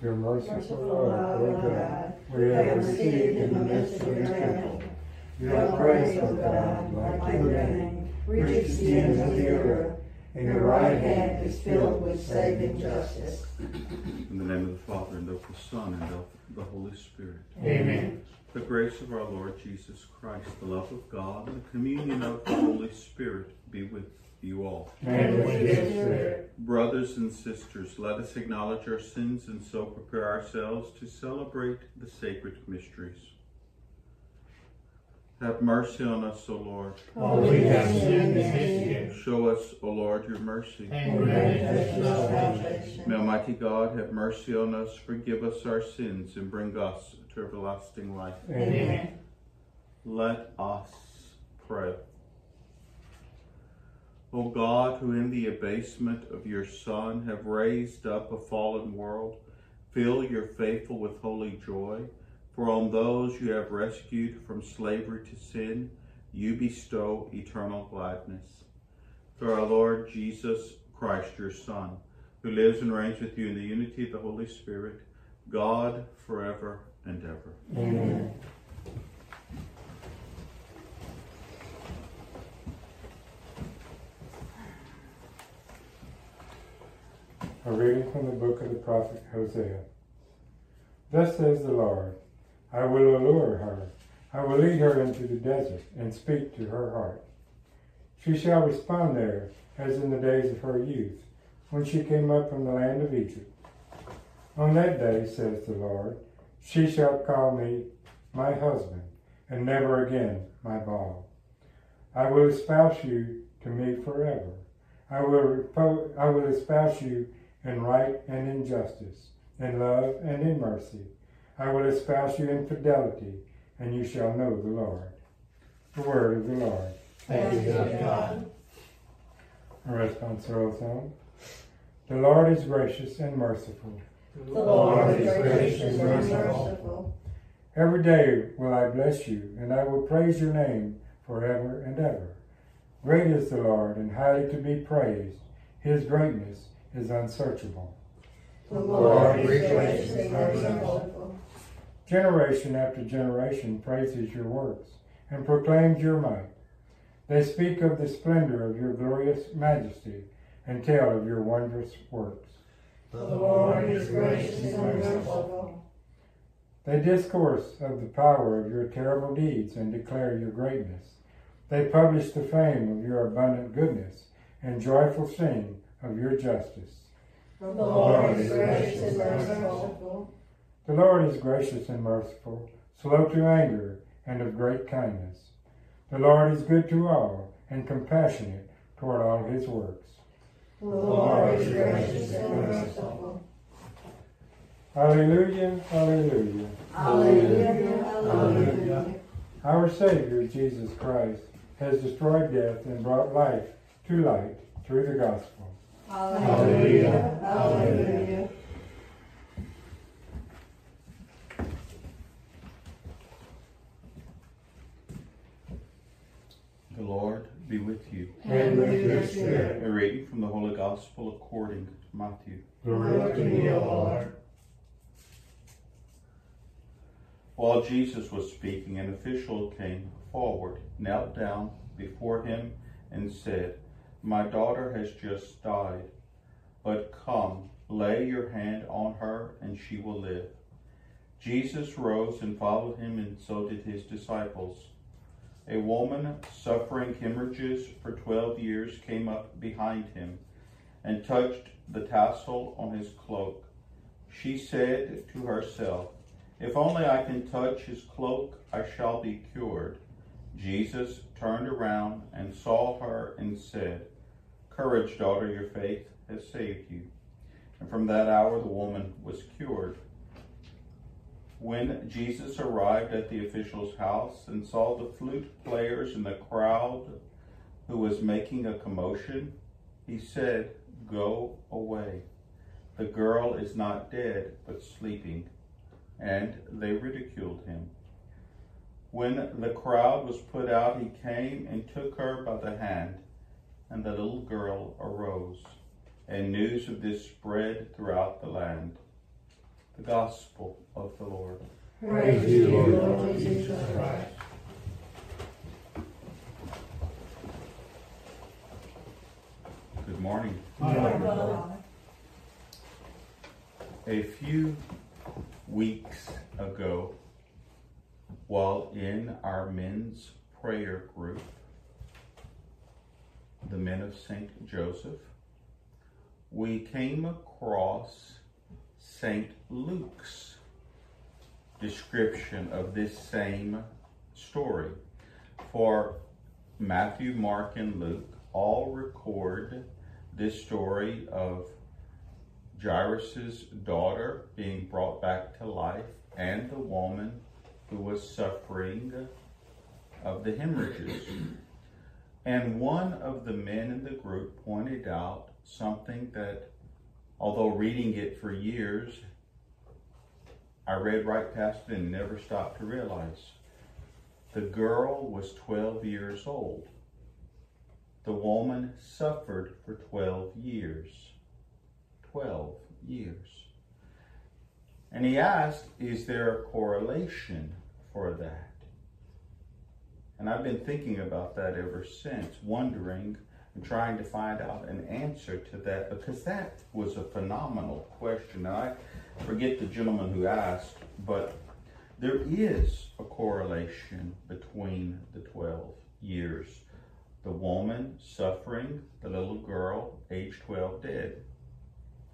Your merciful love, O God, we have received in the midst of your temple. Your praise, O God, like your name, reaches the ends of the earth, and your right hand is filled with saving justice. In the name of the Father, and of the Son, and of the Holy Spirit. Amen. The grace of our Lord Jesus Christ, the love of God, and the communion of the Holy Spirit be with you all. Your spirit. Brothers and sisters, let us acknowledge our sins and so prepare ourselves to celebrate the sacred mysteries. Have mercy on us, O Lord. For we have sinned against you, Show us, O Lord, your mercy. and grant us your salvation. May Almighty God have mercy on us, forgive us our sins, and bring us to everlasting life. Amen. Let us pray. O God, who in the abasement of your Son have raised up a fallen world, fill your faithful with holy joy. For on those you have rescued from slavery to sin, you bestow eternal gladness. Through our Lord Jesus Christ, your Son, who lives and reigns with you in the unity of the Holy Spirit, God forever and ever. Amen. A reading from the book of the prophet Hosea. Thus says the Lord, I will allure her, I will lead her into the desert and speak to her heart. She shall respond there as in the days of her youth, when she came up from the land of Egypt. On that day, says the Lord, she shall call me my husband, and never again my Baal. I will espouse you to me forever. I will, I will espouse you in right and in justice, in love and in mercy. I will espouse you in fidelity, and you shall know the Lord. The word of the Lord. Thanks be to God. A responsorial song. The Lord is gracious and merciful. The Lord is gracious and merciful. Every day will I bless you, and I will praise your name forever and ever. Great is the Lord, and highly to be praised. His greatness is unsearchable. The Lord is gracious and merciful. Generation after generation praises your works and proclaims your might. They speak of the splendor of your glorious majesty and tell of your wondrous works. The Lord is gracious and merciful. They discourse of the power of your terrible deeds and declare your greatness. They publish the fame of your abundant goodness and joyful sing of your justice. The Lord is gracious and merciful. The Lord is gracious and merciful, slow to anger, and of great kindness. The Lord is good to all, and compassionate toward all his works. The Lord is gracious and merciful. Alleluia, alleluia. Hallelujah, hallelujah. Our Savior, Jesus Christ, has destroyed death and brought life to light through the gospel. Hallelujah, hallelujah. The Lord be with you. And with your spirit. A reading from the Holy Gospel according to Matthew. Glory to you, O Lord. While Jesus was speaking, an official came forward, knelt down before him, and said, My daughter has just died, but come, lay your hand on her, and she will live. Jesus rose and followed him, and so did his disciples. A woman suffering hemorrhages for twelve years came up behind him and touched the tassel on his cloak. She said to herself, If only I can touch his cloak, I shall be cured. Jesus turned around and saw her and said, Courage, daughter, your faith has saved you. And from that hour the woman was cured. When Jesus arrived at the official's house and saw the flute players and the crowd who was making a commotion, he said, Go away. The girl is not dead, but sleeping. And they ridiculed him. When the crowd was put out, he came and took her by the hand, and the little girl arose. And news of this spread throughout the land. The Gospel of the Lord. Praise you, Lord Jesus Christ. Good morning. Amen. A few weeks ago, while in our men's prayer group, the men of St. Joseph, we came across St. Luke's description of this same story. For Matthew, Mark, and Luke all record this story of Jairus' daughter being brought back to life and the woman who was suffering of the hemorrhages. And one of the men in the group pointed out something that, although reading it for years, I read right past it and never stopped to realize. The girl was 12 years old. The woman suffered for 12 years. 12 years. And he asked, Is there a correlation for that? And I've been thinking about that ever since, wondering and trying to find out an answer to that because that was a phenomenal question. And I forget the gentleman who asked, but there is a correlation between the 12 years. The woman suffering, the little girl, age 12, dead.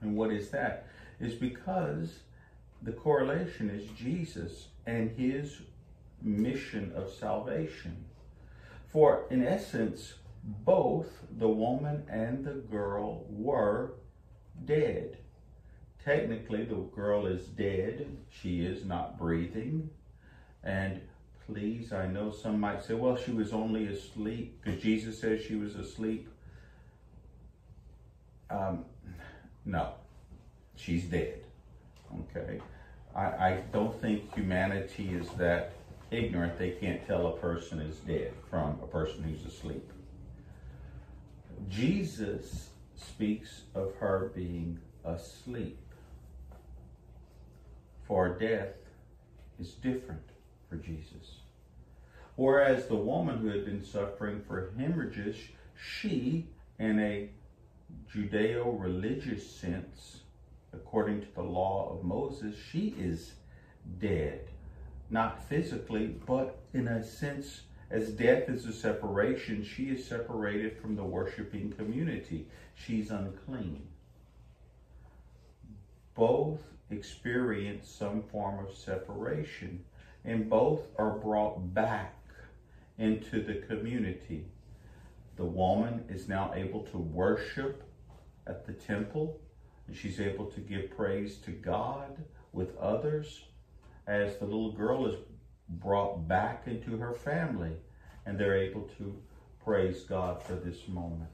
And what is that? Is because the correlation is Jesus and his mission of salvation. For in essence, both the woman and the girl were dead. Technically, the girl is dead. She is not breathing. And please, I know some might say, well, she was only asleep because Jesus says she was asleep. Um, no, she's dead. Okay. I, I don't think humanity is that ignorant they can't tell a person is dead from a person who's asleep. Jesus speaks of her being asleep. For death is different for Jesus. Whereas the woman who had been suffering for hemorrhages, she, in a Judeo religious sense, according to the law of Moses, she is dead. Not physically, but in a sense, as death is a separation, she is separated from the worshiping community. She's unclean. Both experience some form of separation, and both are brought back into the community. The woman is now able to worship at the temple, she's able to give praise to God with others as the little girl is brought back into her family and they're able to praise God for this moment.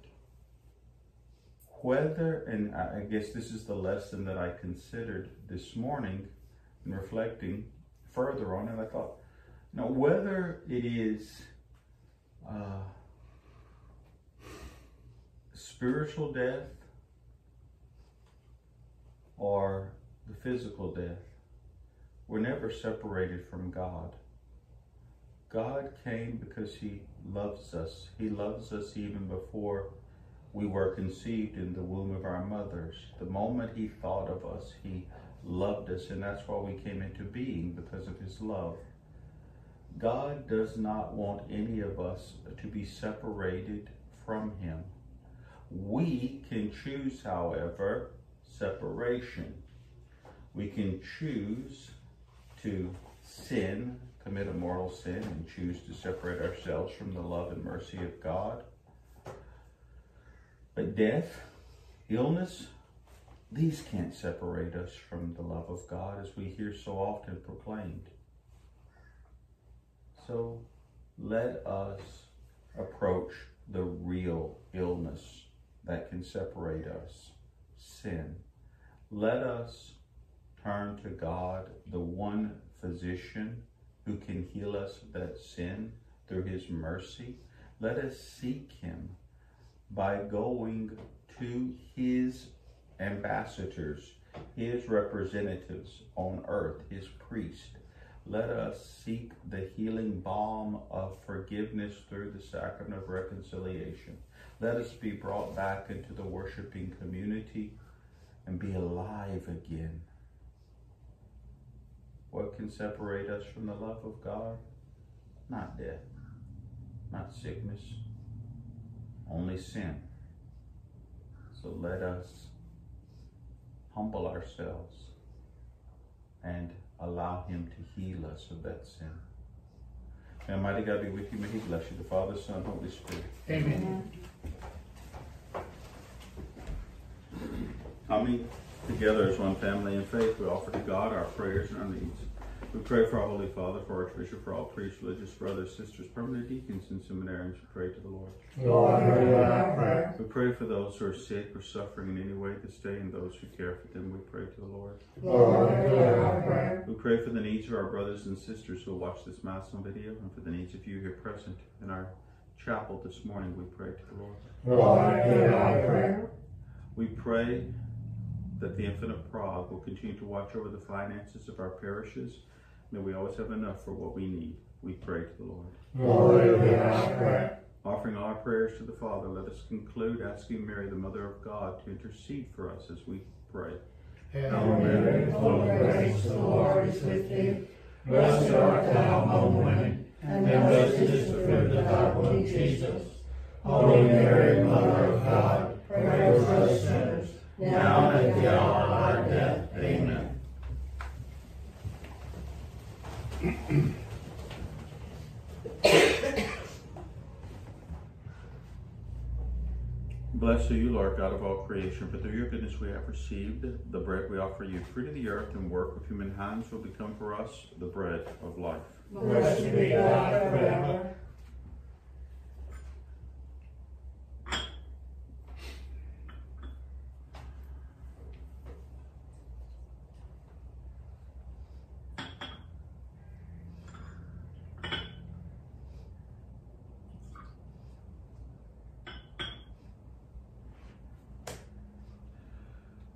Whether, and I guess this is the lesson that I considered this morning in reflecting further on it, I thought, now whether it is uh, spiritual death or the physical death, we're never separated from God. God came because he loves us. He loves us even before we were conceived in the womb of our mothers. The moment he thought of us, he loved us, and that's why we came into being, because of his love. God does not want any of us to be separated from him. We can choose, however, separation. We can choose to sin, commit a mortal sin, and choose to separate ourselves from the love and mercy of God. But death, illness, these can't separate us from the love of God as we hear so often proclaimed. So let us approach the real illness that can separate us sin. Let us turn to God, the one physician who can heal us that sin through his mercy. Let us seek him by going to his ambassadors, his representatives on earth, his priest. Let us seek the healing balm of forgiveness through the sacrament of reconciliation. Let us be brought back into the worshiping community and be alive again. What can separate us from the love of God? Not death, not sickness, only sin. So let us humble ourselves and allow Him to heal us of that sin. May Almighty God be with you. May He bless you, the Father, Son, Holy Spirit. Amen. Coming together as one family in faith, we offer to God our prayers and our needs. We pray for our Holy Father, for Archbishop, for all priests, religious brothers, sisters, permanent deacons, and seminarians. We pray to the Lord. Lord, hear our prayer. We pray for those who are sick or suffering in any way this day and those who care for them. We pray to the Lord. Lord, hear our prayer. We pray for the needs of our brothers and sisters who watch this Mass on video and for the needs of you here present in our chapel this morning. We pray to the Lord. Lord, hear our prayer. We pray that the Infant of Prague will continue to watch over the finances of our parishes. May we always have enough for what we need. We pray to the Lord. Lord, prayer. Offering all our prayers to the Father, let us conclude asking Mary, the Mother of God, to intercede for us as we pray. Hail Mary, full of grace, the Lord is with thee. Blessed art thou among women, and blessed is the fruit of thy womb, Jesus. Holy Mary, Mother of God, pray for us sinners, now and at the hour of our death. Amen. Blessed are you, Lord God of all creation, for through your goodness we have received the bread we offer you. Fruit of the earth and work of human hands will become for us the bread of life. Blessed be God forever.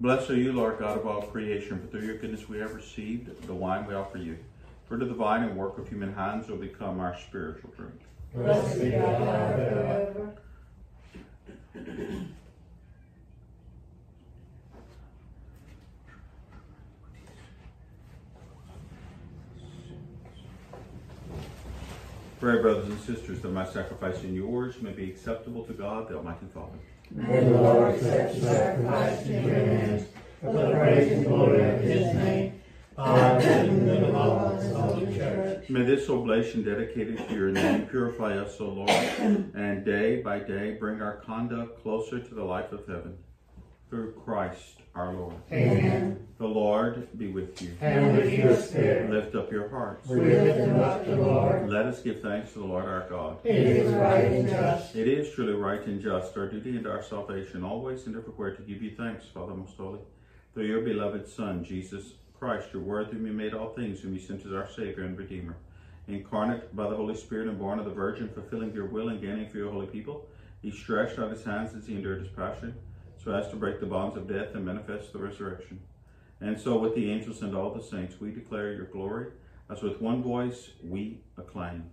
Blessed are you, Lord God of all creation, for through your goodness we have received the wine we offer you. Fruit of the vine and work of human hands will become our spiritual drink. Blessed be God forever. Pray, brothers and sisters, that my sacrifice and yours may be acceptable to God, the Almighty Father. May the Lord accept the sacrifice in your hands for the praise and glory of his name. May this oblation dedicated to your name purify us, O Lord, and day by day bring our conduct closer to the life of heaven. Through Christ our Lord. Amen. The Lord be with you. And with your spirit, Lift up your hearts. we lift them up to the Lord. Let us give thanks to the Lord our God. It is right and just. It is truly right and just, our duty and our salvation, always and everywhere to give you thanks, Father most holy, through your beloved Son, Jesus Christ, your word, whom you made all things, whom you sent as our Savior and Redeemer. Incarnate by the Holy Spirit and born of the Virgin, fulfilling your will and gaining for your holy people, he stretched out his hands as he endured his passion, so to break the bonds of death and manifest the resurrection. And so with the angels and all the saints, we declare your glory, as with one voice we acclaim.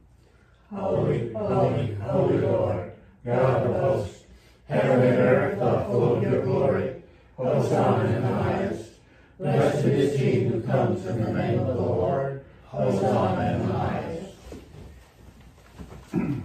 Holy, holy, holy Lord, God of hosts, heaven and earth are full of your glory. Hosanna in the highest. Blessed is he who comes in the name of the Lord. Hosanna in the highest.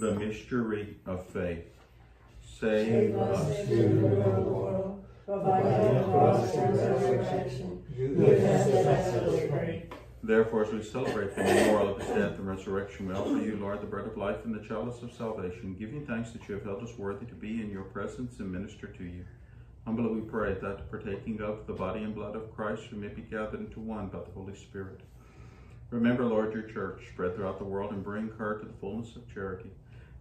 The mystery of faith. Save us, Savior of the world, by your cross and resurrection, give us the. Therefore, as we celebrate the memorial of his death and resurrection, we offer you, Lord, the bread of life and the chalice of salvation, giving thanks that you have held us worthy to be in your presence and minister to you. Humbly we pray that, partaking of the body and blood of Christ, we may be gathered into one by the Holy Spirit. Remember, Lord, your church spread throughout the world and bring her to the fullness of charity,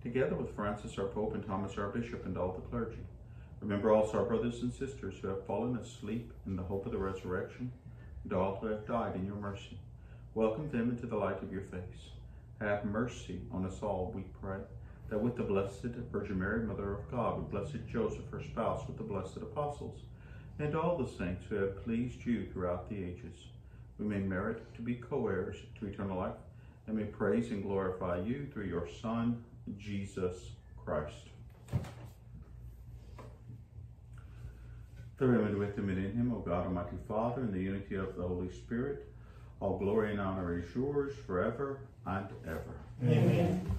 together with Francis our Pope and Thomas our Bishop and all the clergy. Remember also our brothers and sisters who have fallen asleep in the hope of the resurrection, and all who have died in your mercy. Welcome them into the light of your face. Have mercy on us all, we pray, that with the Blessed Virgin Mary, Mother of God, with Blessed Joseph, her spouse, with the blessed apostles, and all the saints who have pleased you throughout the ages, we may merit to be co-heirs to eternal life, and may praise and glorify you through your Son, Jesus Christ. Through him and with him and in him, O God, Almighty Father, in the unity of the Holy Spirit, all glory and honor is yours forever and ever. Amen.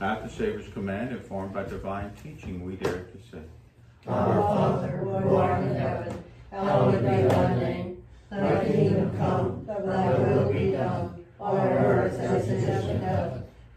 At the Savior's command, informed by divine teaching, we dare to say, Our Father, who art in heaven, hallowed be thy name. Thy kingdom come, thy will be done, on earth as it is in heaven.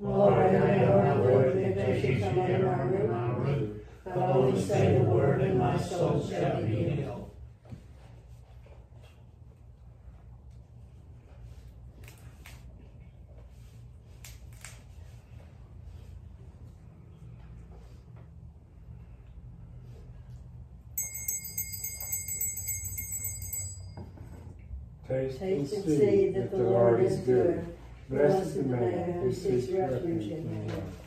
Lord, I am not worthy that come under my roof, but only say the word and my soul shall be healed. Taste and see that the Lord is good. Blessed the man who seeks refuge in him.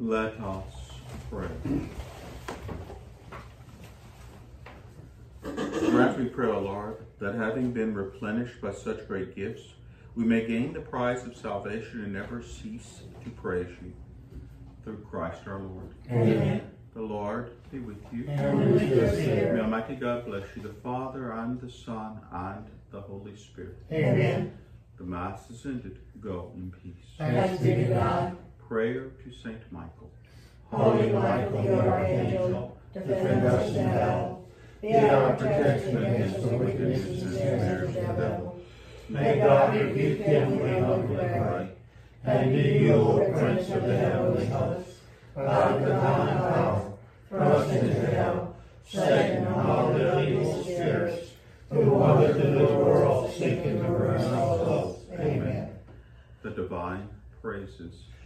Let us pray. Grant, we pray, O Lord, that having been replenished by such great gifts, we may gain the prize of salvation and never cease to praise you. Through Christ our Lord. Amen. The Lord be with you. And with your May spirit. Almighty God bless you, the Father, and the Son, and the Holy Spirit. Amen. The Mass is ended. Go in peace. Thanks be to God. Prayer to Saint Michael. Holy Michael, the archangel, defend us in battle. Be our protection against the wickedness and snares of the devil. May God rebuke him, we humbly pray. And do you, O Prince of the heavenly hosts, by the divine power, thrust into hell Satan and all the evil spirits who wander through the world seeking the ruin of souls. Amen. The divine praises.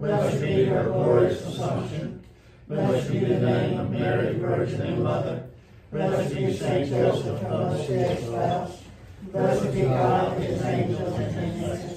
Blessed be her glorious assumption. Blessed be the name of Mary, Virgin and Mother. Blessed be Saint Joseph, her most spouse. Blessed be God, his angels, and his saints.